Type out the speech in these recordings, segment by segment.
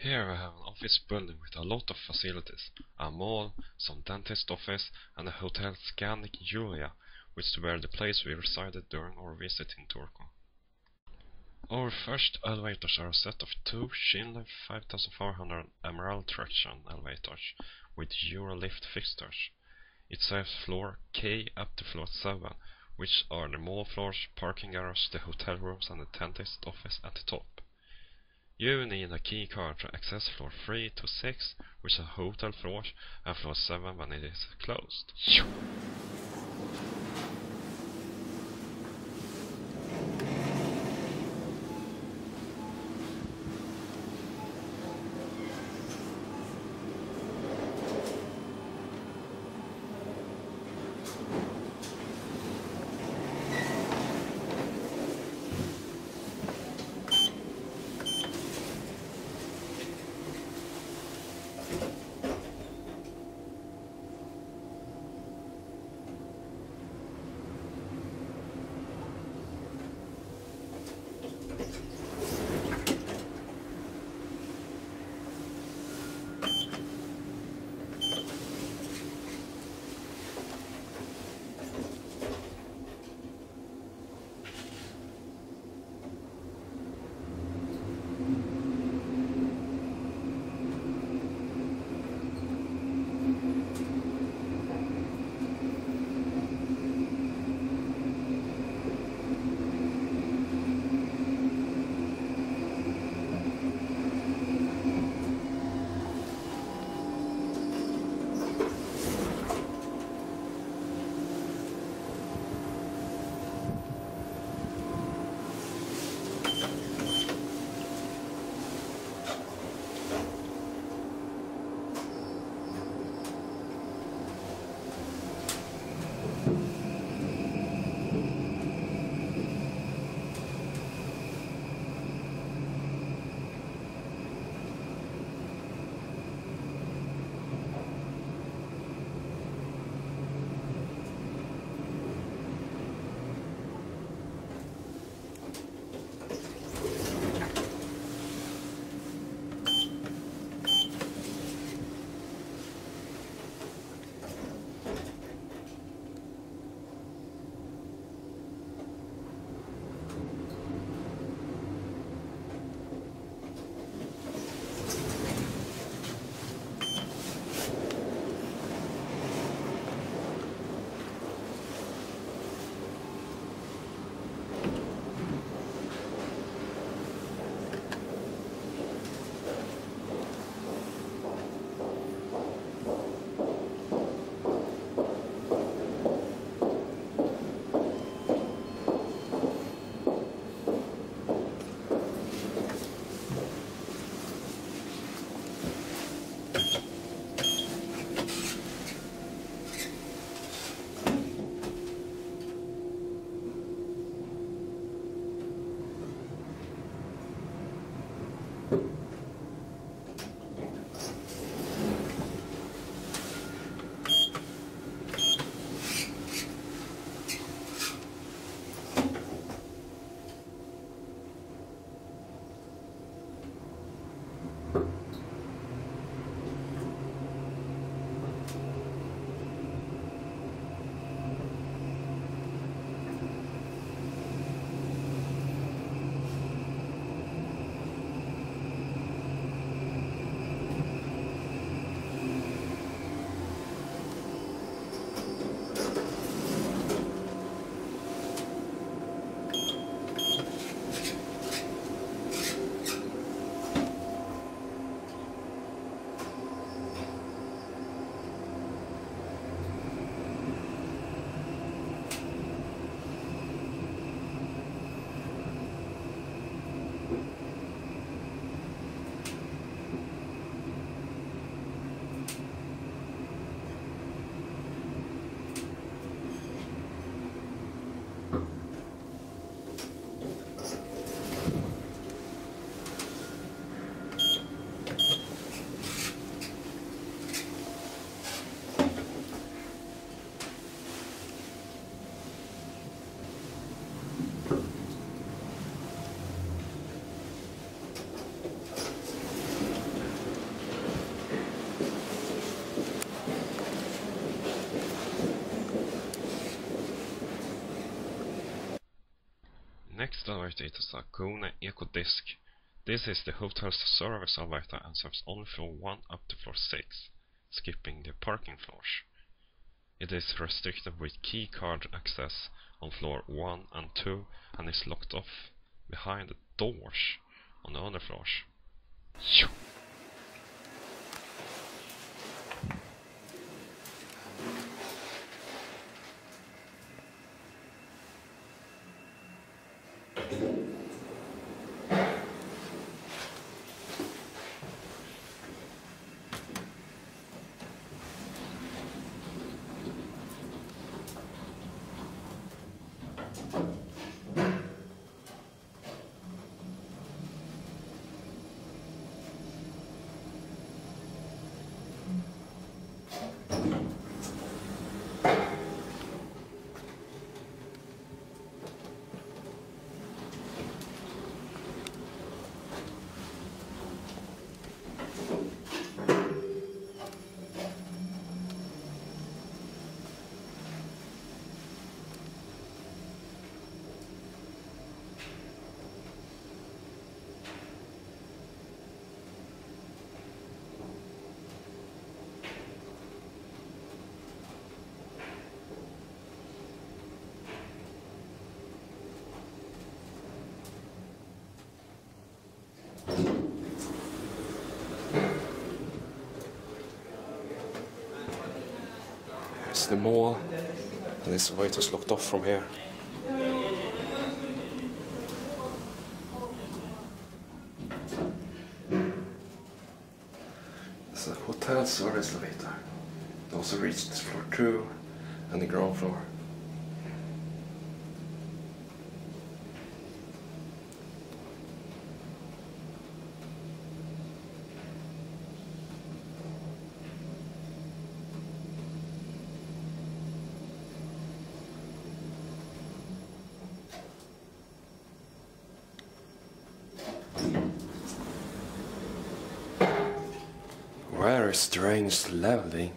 Here we have an office building with a lot of facilities, a mall, some dentist office, and a hotel Scandic Julia, which were the place we resided during our visit in Turku. Our first elevators are a set of two Schindler 5400 Emerald traction elevators with Eurolift fixtures. It serves floor K up to floor 7, which are the mall floors, parking garage, the hotel rooms and the dentist office at the top. You need a key card to access floor 3 to 6, which are hotel floors, and floor 7 when it is closed. Elevator is a KONE EcoDisc. This is the hotel's service elevator and serves only floor 1 up to floor 6, skipping the parking floors. It is restricted with key card access on floor 1 and 2 and is locked off behind the doors on the other floors. It's the mall, and this elevator's locked off from here. It's a hotel service elevator. It also reaches floor two and the ground floor. Very strange leveling.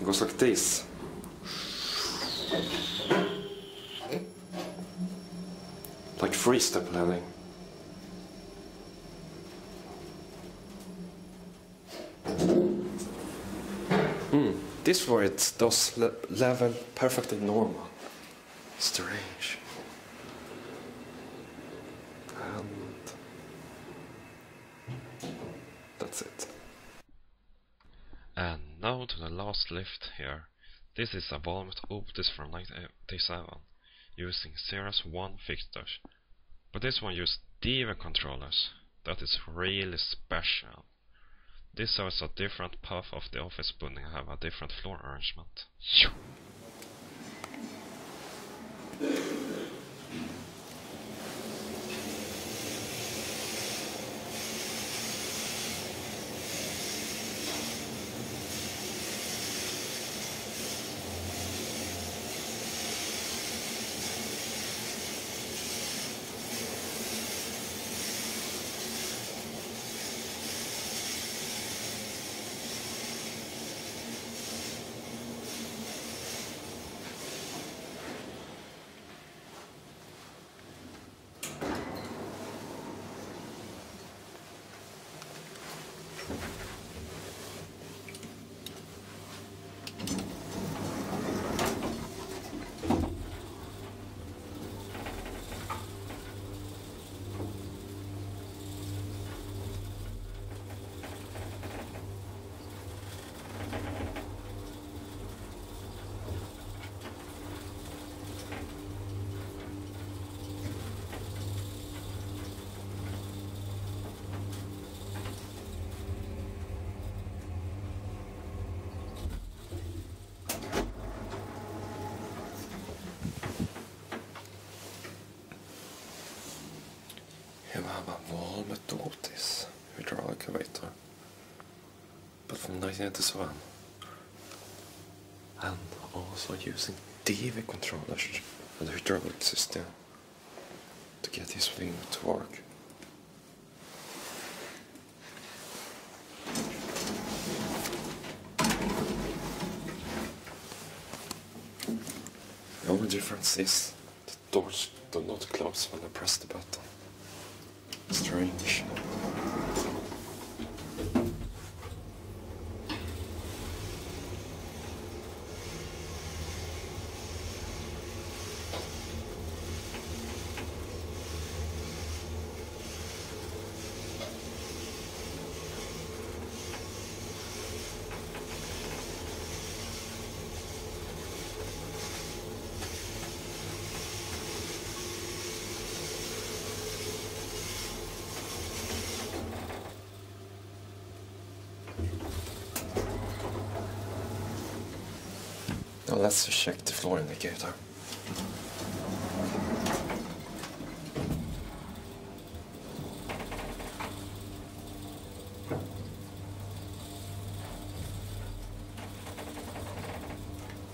It goes like this. Like three step leveling. Hmm. This for it does le- level perfectly normal. Strange. And that's it. And now to the last lift here. This is a Valmet OTIS from 1987, uh, using Series 1 fixtures. But this one used DEVE controllers. That is really special. This serves a different path of the office building have a different floor arrangement. Have a Valmet hydraulic elevator, but from 1987. And also using DEVE controllers and the hydraulic system to get this thing to work. The only difference is the doors do not close when I press the button. Strange. Let's check the floor indicator.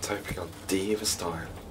Typical DEVE style.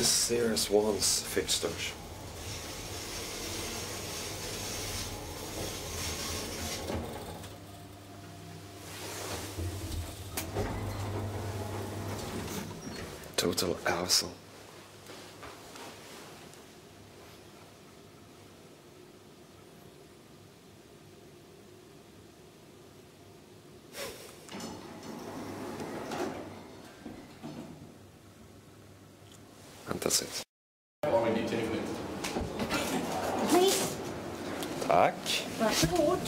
The Series One's fixtures. Total asshole. Fantastiskt. Tack. Varsågod.